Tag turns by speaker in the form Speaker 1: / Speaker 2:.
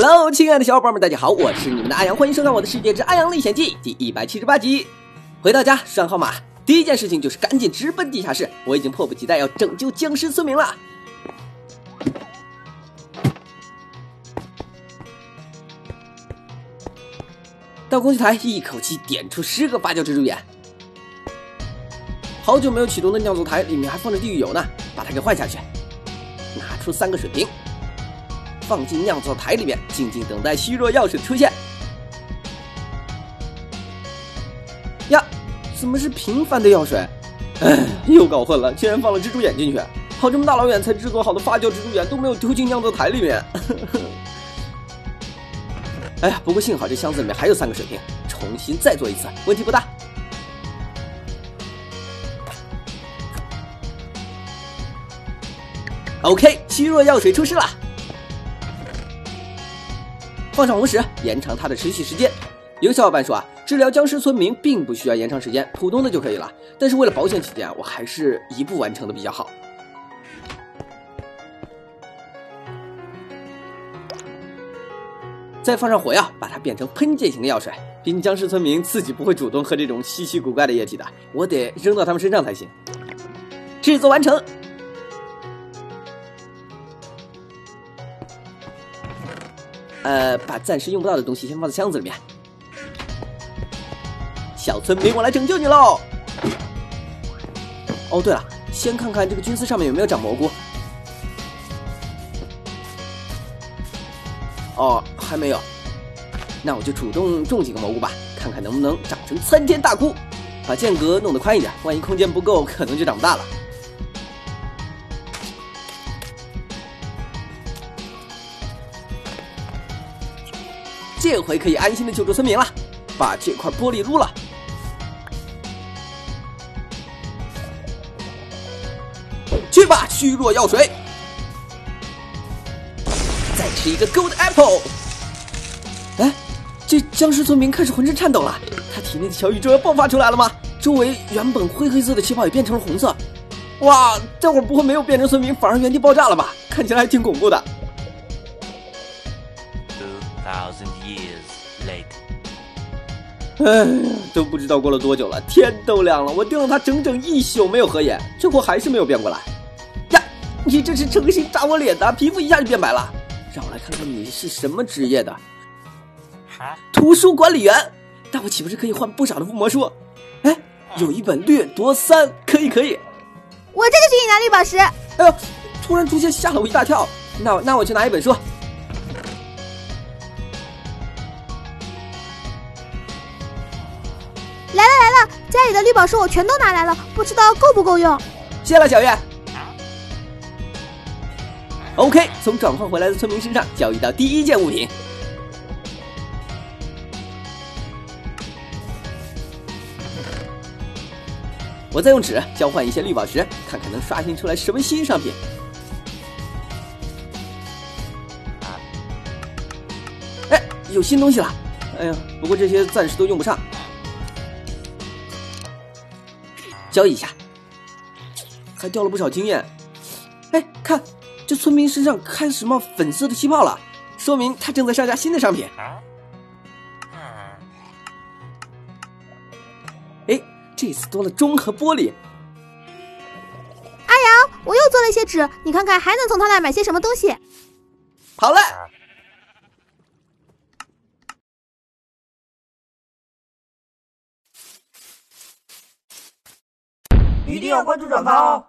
Speaker 1: Hello，亲爱的小伙伴们，大家好，我是你们的阿阳，欢迎收看我的《世界之阿阳历险记》第一百七十八集。回到家上号码，第一件事情就是赶紧直奔地下室，我已经迫不及待要拯救僵尸村民了。到工具台，一口气点出十个发酵蜘蛛眼。好久没有启动的酿造台里面还放着地狱油呢，把它给换下去。拿出三个水瓶。放进酿造台里面，静静等待虚弱药水出现。呀，怎么是平凡的药水？哎，又搞混了，竟然放了蜘蛛眼进去。跑这么大老远才制作好的发酵蜘蛛眼都没有丢进酿造台里面。哎呀，不过幸好这箱子里面还有三个水瓶，重新再做一次，问题不大。OK，虚弱药水出世了。放上红石，延长它的持续时间。有小伙伴说啊，治疗僵尸村民并不需要延长时间，普通的就可以了。但是为了保险起见，我还是一步完成的比较好。再放上火药，把它变成喷溅型的药水。毕竟僵尸村民自己不会主动喝这种稀奇古怪的液体的，我得扔到他们身上才行。制作完成。呃，把暂时用不到的东西先放在箱子里面。小村民，我来拯救你喽！哦，对了，先看看这个菌丝上面有没有长蘑菇。哦，还没有。那我就主动种几个蘑菇吧，看看能不能长成参天大菇。把间隔弄得宽一点，万一空间不够，可能就长不大了。这回可以安心的救助村民了，把这块玻璃撸了。去吧，虚弱药水！再吃一个 Gold Apple。哎，这僵尸村民开始浑身颤抖了，他体内的小宇宙要爆发出来了吗？周围原本灰黑色的气泡也变成了红色。哇，这会儿不会没有变成村民，反而原地爆炸了吧？看起来还挺恐怖的。Thousand years later，哎呀，都不知道过了多久了，天都亮了，我盯了他整整一宿没有合眼，这货还是没有变过来。呀，你这是诚心扎我脸的，皮肤一下就变白了。让我来看看你是什么职业的。图书管理员，那我岂不是可以换不少的附魔书？哎，有一本掠夺三，可以可以。
Speaker 2: 我这就去给你拿绿宝石。
Speaker 1: 哎呦，突然出现吓了我一大跳。那那我去拿一本书。
Speaker 2: 来了来了，家里的绿宝石我全都拿来了，不知道够不够用。
Speaker 1: 谢了，小月。OK，从转换回来的村民身上交易到第一件物品。我再用纸交换一些绿宝石，看看能刷新出来什么新商品。哎，有新东西了！哎呀，不过这些暂时都用不上。交易一下，还掉了不少经验。哎，看这村民身上开始冒粉色的气泡了，说明他正在上架新的商品。哎，这次多了钟和玻璃。
Speaker 2: 阿阳，我又做了一些纸，你看看还能从他那买些什么东西？
Speaker 1: 好嘞。
Speaker 3: 一定要关注转发哦！